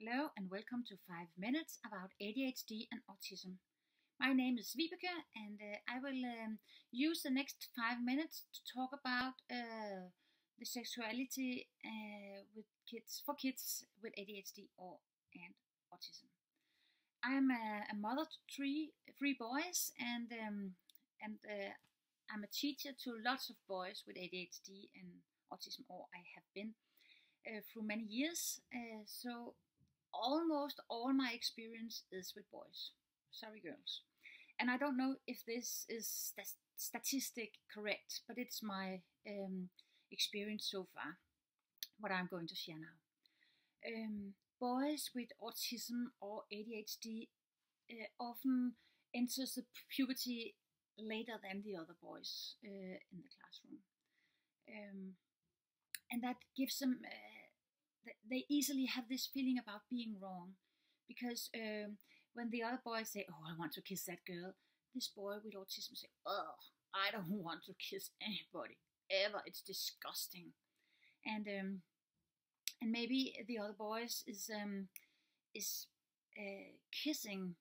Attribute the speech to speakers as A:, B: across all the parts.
A: Hello and welcome to 5 Minutes about ADHD and Autism. My name is Vibeke and uh, I will um, use the next 5 minutes to talk about uh, the sexuality uh, with kids for kids with ADHD or and autism. I'm a, a mother to three three boys and um, and uh, I'm a teacher to lots of boys with ADHD and autism or I have been uh, many years. Uh, so almost all my experience is with boys. Sorry, girls. And I don't know if this is st- statistic correct, but it's my um, experience so far. What I'm going to share now. Um, boys with autism or ADHD uh, often enters the puberty later than the other boys uh, in the classroom. Um, and that gives them uh, they easily have this feeling about being wrong because um, when the other boys say, "Oh, I want to kiss that girl," this boy with autism say, "Oh, I don't want to kiss anybody ever. It's disgusting," and um, and maybe the other boys is um, is uh, kissing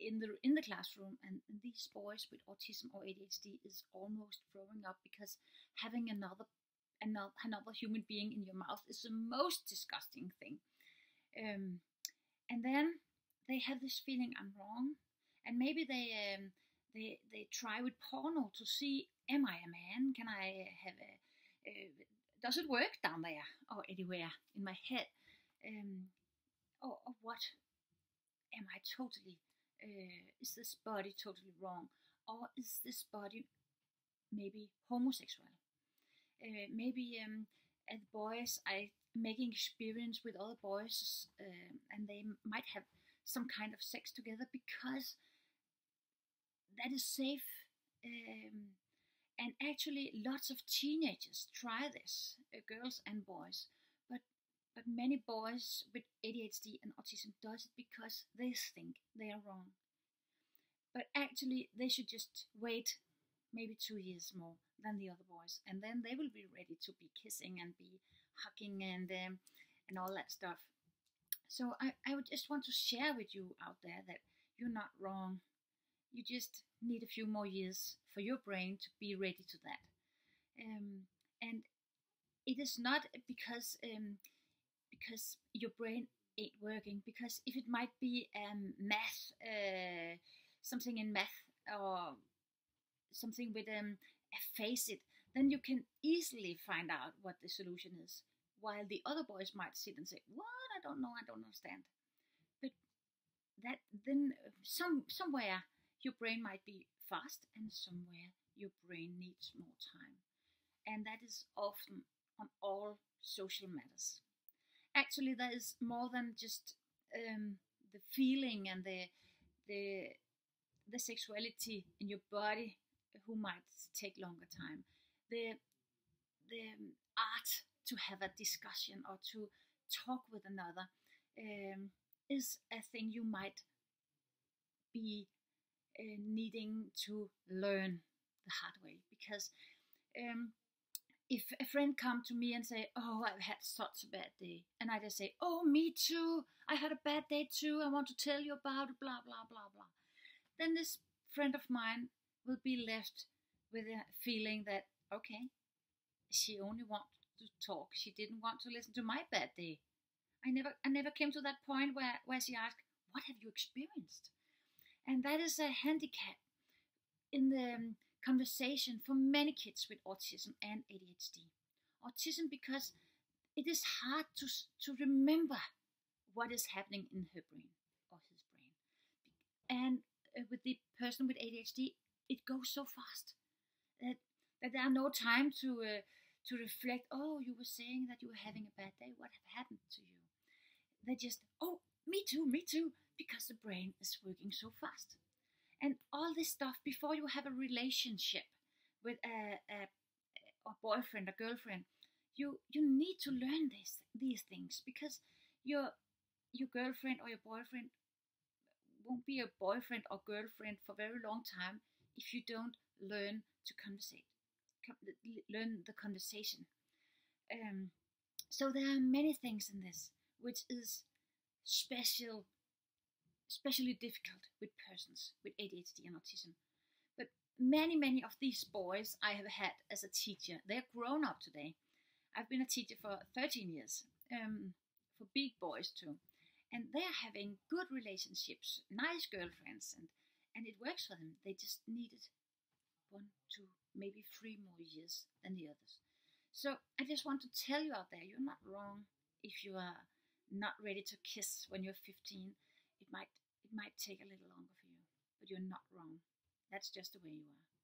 A: in the in the classroom, and, these boys with autism or ADHD is almost throwing up because having another another, human being in your mouth is the most disgusting thing. Um, and then they have this feeling I'm wrong, and maybe they um, they they try with porno to see am I a man? Can I have a uh, does it work down there or anywhere in my head? Um, or, or what am I totally? Uh, is this body totally wrong, or is this body maybe homosexual? Uh, maybe um, at boys I making experience with other boys uh, and they might have some kind of sex together because that is safe um, and actually lots of teenagers try this uh, girls and boys but but many boys with ADHD and autism does it because they think they are wrong. But actually they should just wait maybe two years more than the other boys, and then they will be ready to be kissing and be hugging and um, and all that stuff. So I, I would just want to share with you out there that you're not wrong. You just need a few more years for your brain to be ready to that. Um, and it is not because um, because your brain ain't working. Because if it might be um, math, uh, something in math or something with um, face it, then you can easily find out what the solution is. While the other boys might sit and say, "What? I don't know. I don't understand." But that then some somewhere your brain might be fast, and somewhere your brain needs more time, and that is often on all social matters. Actually, there is more than just um, the feeling and the the the sexuality in your body who might take longer time. The the art to have a discussion or to talk with another um, is a thing you might be uh, needing to learn the hard way. Because um, if a friend come to me and say oh i've had such a bad day and i just say oh me too. I had a bad day too. I want to tell you about blah blah blah blah. Then this friend of mine will be left with a feeling that, okay, she only wanted to talk. She didn't want to listen to my bad day. I never, I never came to that point where, where she asked, what have you experienced? And that is a handicap in the um, conversation for many kids with autism and ADHD. Autism because it is hard to, to remember what is happening in her brain or his brain. And uh, with the person with ADHD, it goes so fast that that there are no time to uh, to reflect. Oh, you were saying that you were having a bad day. What have happened to you? They just oh, me too, me too, because the brain is working so fast. And all this stuff before you have a relationship with a, a, a boyfriend, a girlfriend, you you need to learn this these things because your your girlfriend or your boyfriend won't be a boyfriend or girlfriend for a very long time if you don't learn to conversate, learn the conversation. Um, so there are many things in this which is special, especially difficult with persons with ADHD and autism. But many, many of these boys I have had as a teacher, they're grown up today. I've been a teacher for 13 years, um, for big boys too. And they're having good relationships, nice girlfriends, and, and it works for them. They just needed one, two, maybe three more years than the others. So I just want to tell you out there, you're not wrong if you are not ready to kiss when you're 15. It might it might take a little longer for you, but you're not wrong. That's just the way you are.